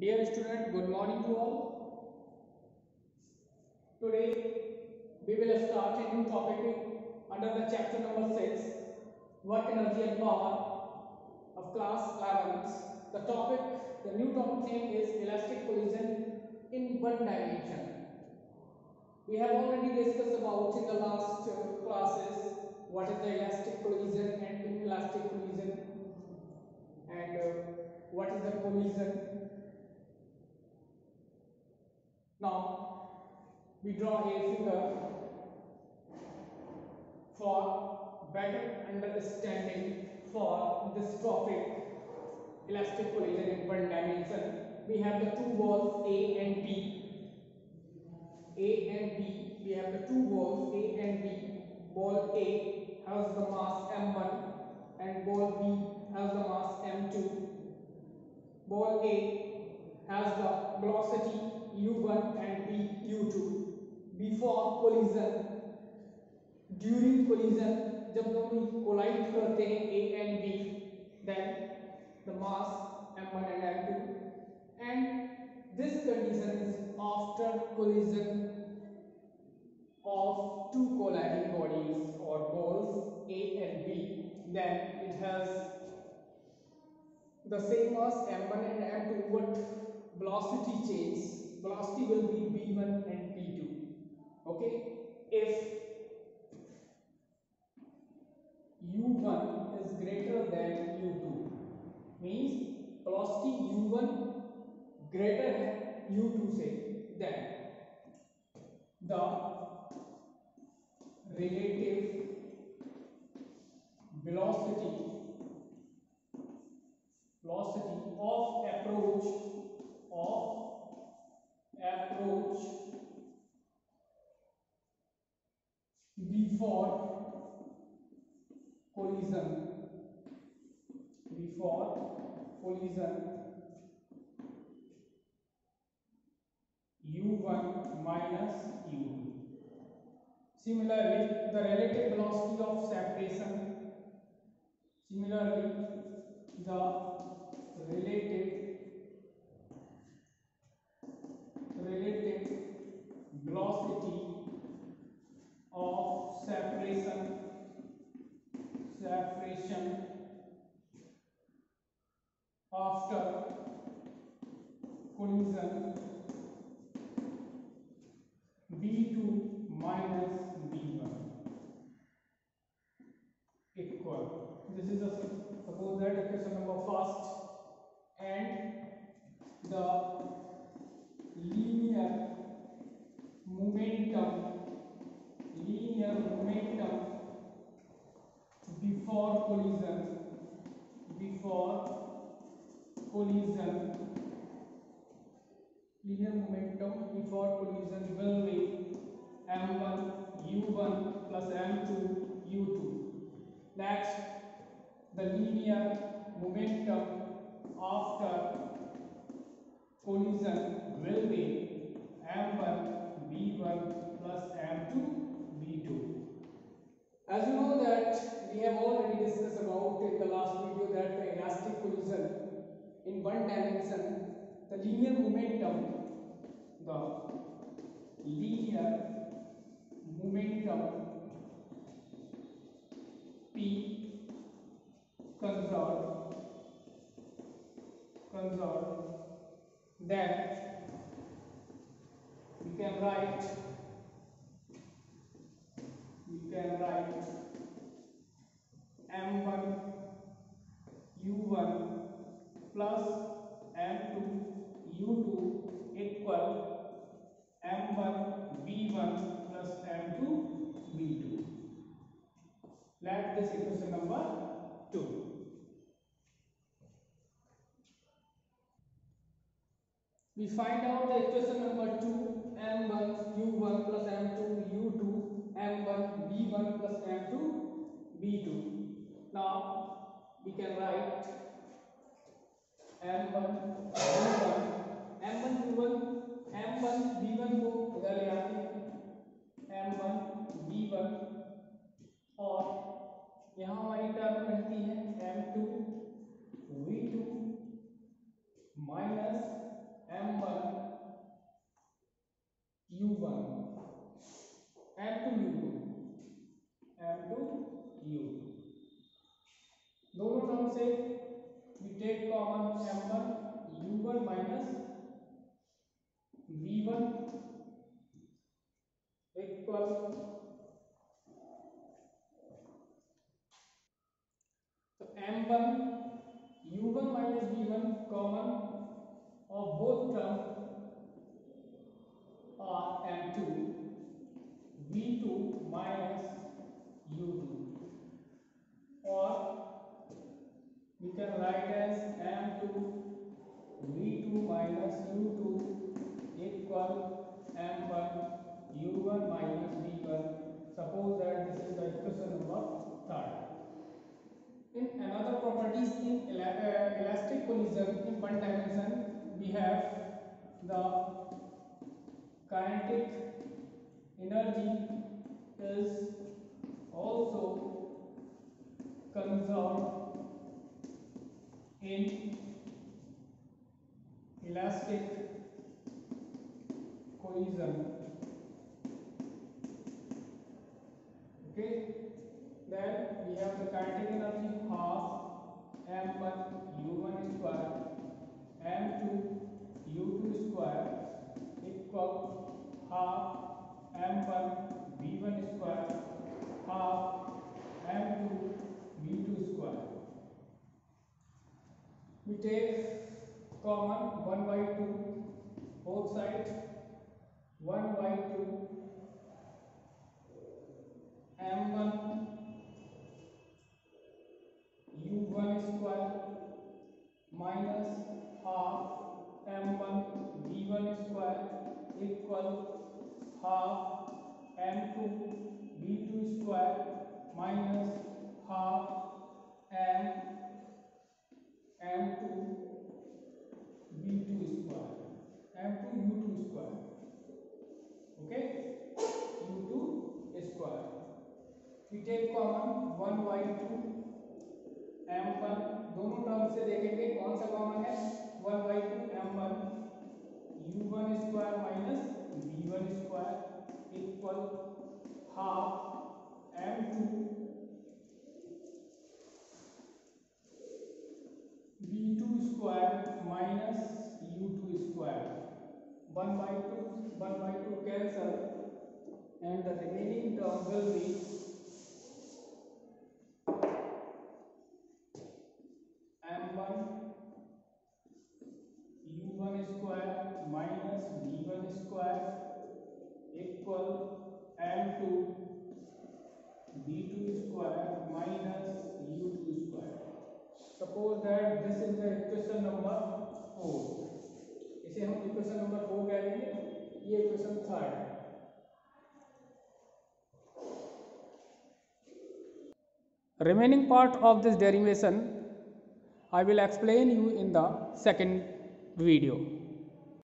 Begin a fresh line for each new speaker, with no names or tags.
Dear student, good morning to all. Today we will start a new topic under the chapter number 6 Work Energy and Power of class 11. The topic, the new topic name is Elastic Collision in One Dimension. We have already discussed about in the last classes what is the elastic collision and inelastic collision and uh, what is the collision now we draw a figure for better understanding for this topic elastic collision in one dimension. We have the two balls a and b. A and b we have the two balls a and b. Ball a has the mass m1 and ball b has the mass m2 ball a has the velocity u1 and b u2 before collision during collision जब दोनों collide करते हैं a and b then the mass m1 and m2 and this condition is after collision of two colliding bodies or balls a and b then it has the same mass m1 and m2 but velocity change velocity will be v1 and v2 okay? If u1 is greater than u2 means velocity u1 greater than u2 से then the relative velocity velocity of approach of approach before collision before collision u1 minus u2 similarly the relative velocity of separation. Similarly the separation after collision B2 minus B1 equal. This is a suppose that equation number first and the linear momentum linear momentum before collision. Before collision. Linear momentum before collision. Will be m1 u1 plus m2 u2 next the linear momentum after collision will be m1 v1 plus m2 v2 as you know that we have already discussed about in the last video that the elastic collision in one dimension the linear momentum the linear momentum p conserved conserved then we can write we can write m1 u1 plus m2 u2 equal m1 v1 plus m2 v2 let this equation number 2 we find out the equation number 2 m1 u1 plus m2 u2 m1 v1 plus m2 v2 now we can write m1 v1 m1 u1 m1 v1 को इधर ले आते हैं m1 v1 और यहाँ हमारी term रहती है m2 v2 minus m1 u1 m2 u2 m2 u दोनों टर्म से we take common M one U one minus V one equal तो M one U one minus V one common और both term और M two V two minus U two और we can write as m2 v2 minus u2 equal m1 u1 minus v1 suppose that this is the equation number third. In another properties in ela uh, elastic collision in one dimension we have the kinetic energy is also conserved in elastic cohesion okay then we have the kinetic energy half m1 u1 square m2 u2 square equal half m1 v1 square half m2 v2 square we take common 1 by 2 both sides 1 by 2 m1 u1 square minus half m1 v1 square equal half m2 v2 square minus half m M two V two square M two U two square okay U two square we take common one by two M one दोनों term से देखेंगे, कौन सा common है? One by two M one U one square minus V one square equal half M two square minus u2 square. 1 by 2 1 by 2 cancel. And the remaining term will be m1 u1 square minus v1 square equal m2 v2 square minus u2 square suppose that this is the equation number 4 इसे हम equation number 4 कह देंगे ये equation third है remaining part of this derivation I will explain you in the second video.